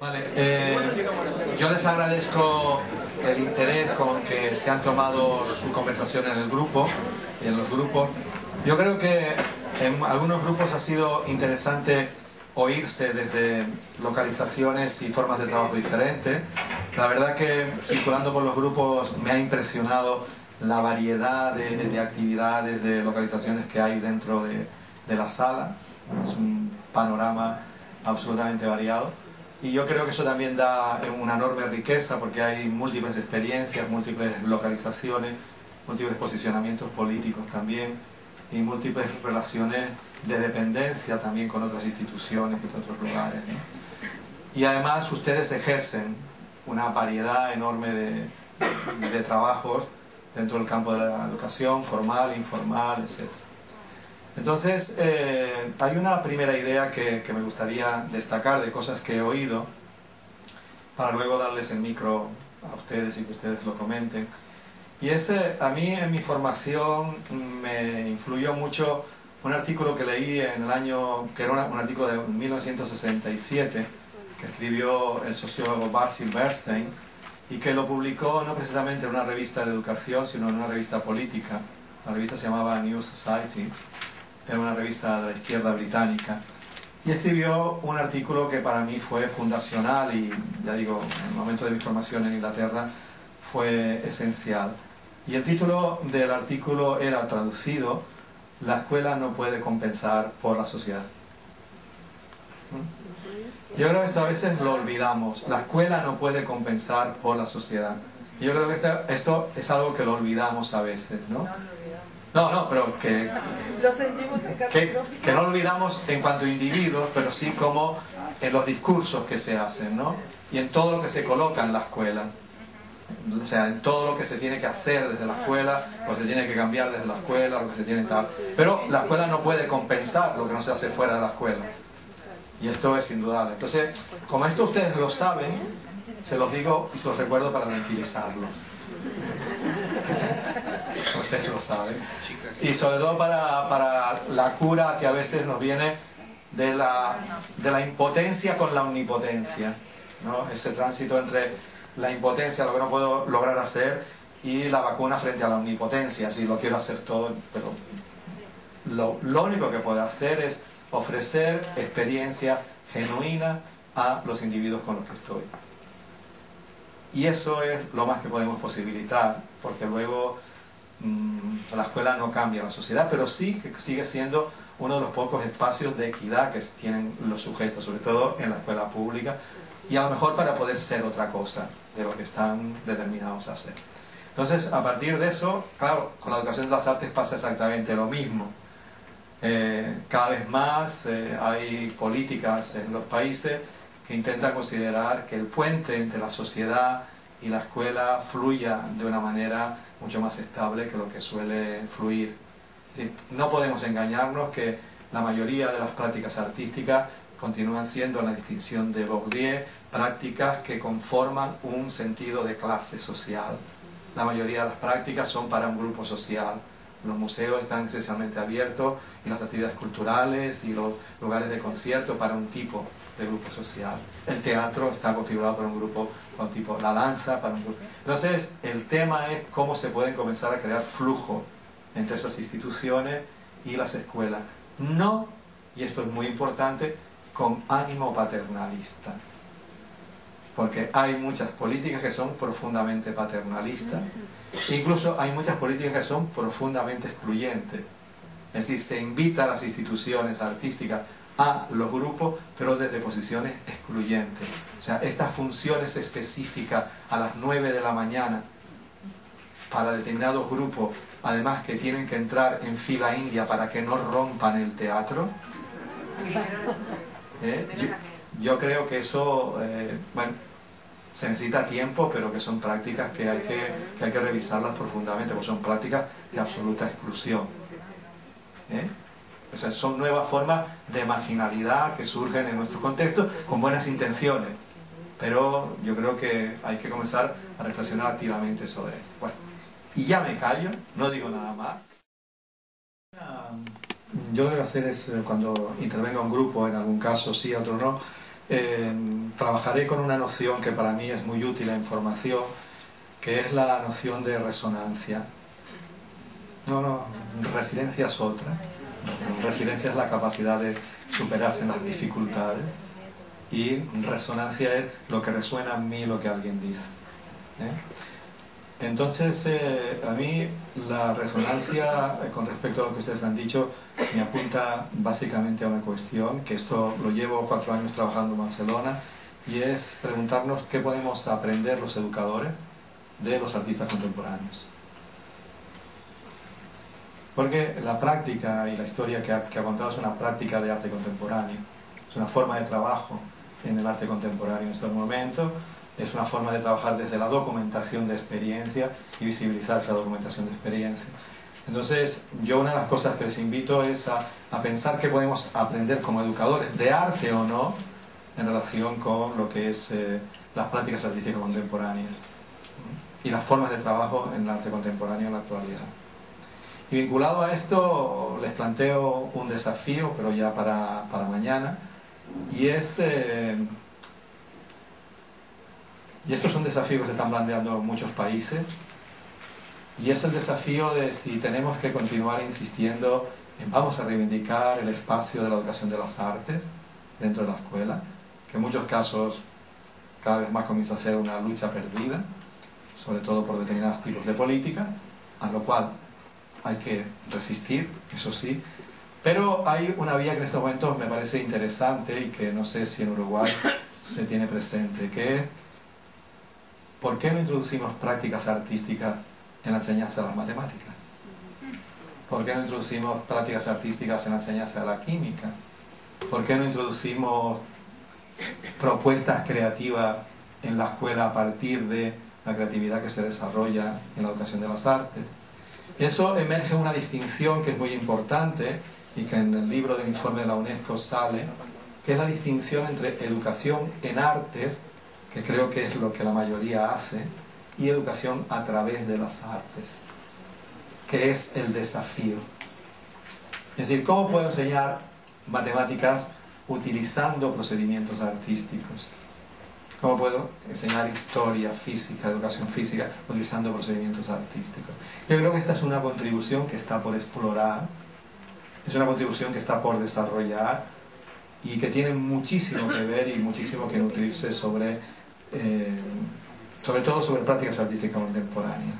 Vale, eh, yo les agradezco el interés con que se han tomado su conversación en el grupo y en los grupos. Yo creo que en algunos grupos ha sido interesante oírse desde localizaciones y formas de trabajo diferentes. La verdad que circulando por los grupos me ha impresionado la variedad de, actividades, de localizaciones que hay dentro de, de la sala. Es un panorama absolutamente variado. Y yo creo que eso también da una enorme riqueza porque hay múltiples experiencias, múltiples localizaciones, múltiples posicionamientos políticos también y múltiples relaciones de dependencia también con otras instituciones y con otros lugares. Y además ustedes ejercen una variedad enorme de, de trabajos dentro del campo de la educación, formal, informal, etc. Entonces, eh, hay una primera idea que, me gustaría destacar de cosas que he oído, para luego darles el micro a ustedes y que ustedes lo comenten. Y ese, a mí en mi formación me influyó mucho un artículo que leí en el año, que era un artículo de 1967, que escribió el sociólogo Basil Bernstein, y que lo publicó no precisamente en una revista de educación, sino en una revista política. La revista se llamaba New Society en una revista de la izquierda británica, y escribió un artículo que para mí fue fundacional y, ya digo, en el momento de mi formación en Inglaterra fue esencial. Y el título del artículo era traducido, La escuela no puede compensar por la sociedad. ¿Mm? Yo creo que esto a veces lo olvidamos. La escuela no puede compensar por la sociedad. Yo creo que esto es algo que lo olvidamos a veces, ¿no? No, no, pero que, lo sentimos que, que, no olvidamos en cuanto a individuos, pero sí como en los discursos que se hacen, ¿no? Y en todo lo que se coloca en la escuela. O sea, en todo lo que se tiene que hacer desde la escuela, que se tiene que cambiar desde la escuela, lo que se tiene tal. Pero la escuela no puede compensar lo que no se hace fuera de la escuela. Y esto es indudable. Entonces, como esto ustedes lo saben, se los digo y se los recuerdo para tranquilizarlos ustedes lo saben. Y sobre todo para, para, la cura que a veces nos viene de la, de la impotencia con la omnipotencia. ¿no? Ese tránsito entre la impotencia, lo que no puedo lograr hacer, y la vacuna frente a la omnipotencia. Si lo quiero hacer todo, pero lo, lo único que puedo hacer es ofrecer experiencia genuina a los individuos con los que estoy. Y eso es lo más que podemos posibilitar, porque luego Mm, la escuela no cambia la sociedad, pero sí que sigue siendo uno de los pocos espacios de equidad que tienen los sujetos, sobre todo en la escuela pública, y a lo mejor para poder ser otra cosa de lo que están determinados a ser. Entonces, a partir de eso, claro, con la educación de las artes pasa exactamente lo mismo. Eh, cada vez más eh, hay políticas en los países que intentan considerar que el puente entre la sociedad y la escuela fluya de una manera mucho más estable que lo que suele fluir. no podemos engañarnos que la mayoría de las prácticas artísticas continúan siendo la distinción de Bourdieu, prácticas que conforman un sentido de clase social. La mayoría de las prácticas son para un grupo social. Los museos están esencialmente abiertos y las actividades culturales y los lugares de concierto para un tipo de grupo social. El teatro está configurado para un grupo con tipo, la danza para un grupo. Entonces, el tema es cómo se pueden comenzar a crear flujo entre esas instituciones y las escuelas. No, y esto es muy importante, con ánimo paternalista. Porque hay muchas políticas que son profundamente paternalistas, incluso hay muchas políticas que son profundamente excluyentes. Es decir, se invita a las instituciones artísticas a los grupos, pero desde posiciones excluyentes. O sea, estas funciones específicas a las 9 de la mañana para determinados grupos, además que tienen que entrar en fila india para que no rompan el teatro, ¿eh? yo, creo que eso, eh, bueno, se necesita tiempo, pero que son prácticas que hay que, que hay que revisarlas profundamente, porque son prácticas de absoluta exclusión. ¿eh? O sea, son nuevas formas de marginalidad que surgen en nuestro contexto con buenas intenciones. Pero yo creo que hay que comenzar a reflexionar activamente sobre esto. Bueno, y ya me callo, no digo nada más. Yo lo que voy a hacer es, eh, cuando intervenga un grupo, en algún caso sí, otro no, eh, trabajaré con una noción que para mí es muy útil en formación, que es la noción de resonancia. No, no, resiliencia es otra. Resiliencia es la capacidad de superarse en las dificultades y resonancia es lo que resuena en mí, lo que alguien dice. ¿eh? Entonces, eh, a mí la resonancia eh, con respecto a lo que ustedes han dicho me apunta básicamente a una cuestión, que esto lo llevo cuatro años trabajando en Barcelona, y es preguntarnos qué podemos aprender los educadores de los artistas contemporáneos. Porque la práctica y la historia que ha, que ha contado es una práctica de arte contemporáneo, es una forma de trabajo en el arte contemporáneo en estos momentos, es una forma de trabajar desde la documentación de experiencia y visibilizar esa documentación de experiencia. Entonces, yo una de las cosas que les invito es a, pensar qué podemos aprender como educadores, de arte o no, en relación con lo que es eh, las prácticas artísticas contemporáneas y las formas de trabajo en el arte contemporáneo en la actualidad. Y vinculado a esto, les planteo un desafío, pero ya para, para mañana, y es... Eh, y esto es un desafío que se están planteando muchos países. Y es el desafío de si tenemos que continuar insistiendo en vamos a reivindicar el espacio de la educación de las artes dentro de la escuela, que en muchos casos cada vez más comienza a ser una lucha perdida, sobre todo por determinados tipos de política, a lo cual hay que resistir, eso sí, pero hay una vía que en estos momentos me parece interesante y que no sé si en Uruguay se tiene presente, que es ¿por qué no introducimos prácticas artísticas en la enseñanza de las matemáticas? ¿Por qué no introducimos prácticas artísticas en la enseñanza de la química? ¿Por qué no introducimos propuestas creativas en la escuela a partir de la creatividad que se desarrolla en la educación de las artes? Eso emerge una distinción que es muy importante y que en el libro del informe de la UNESCO sale, que es la distinción entre educación en artes que creo que es lo que la mayoría hace, y educación a través de las artes, que es el desafío. Es decir, ¿cómo puedo enseñar matemáticas utilizando procedimientos artísticos? ¿Cómo puedo enseñar historia, física, educación física, utilizando procedimientos artísticos? Yo creo que esta es una contribución que está por explorar, es una contribución que está por desarrollar y que tiene muchísimo que ver y muchísimo que nutrirse sobre eh, sobre todo sobre prácticas artísticas contemporáneas.